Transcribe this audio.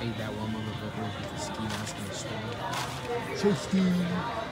Ate that one motherfucker with the ski mask and the storm. So Steve.